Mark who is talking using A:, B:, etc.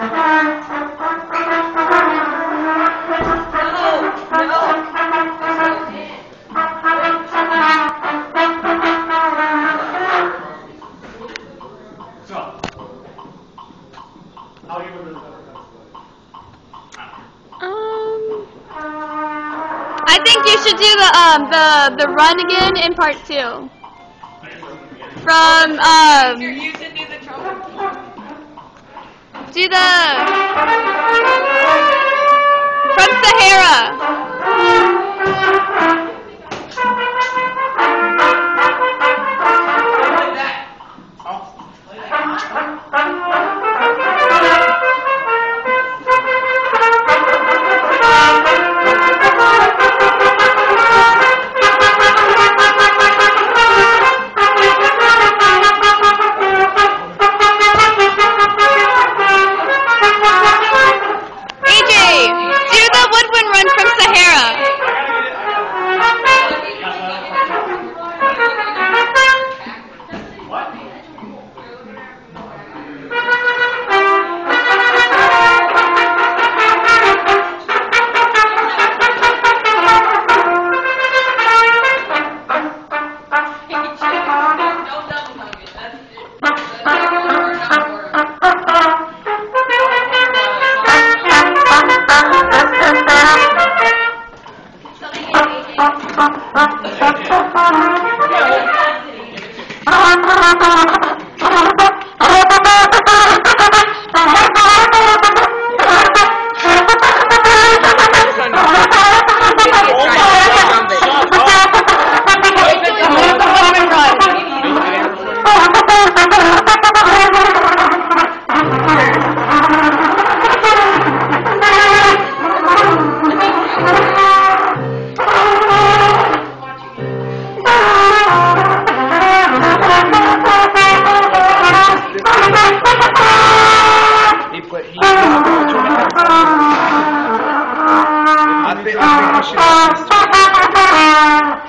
A: I think you should do the um the the run again in part two. From um
B: You should 哈哈
A: 哈哈哈哈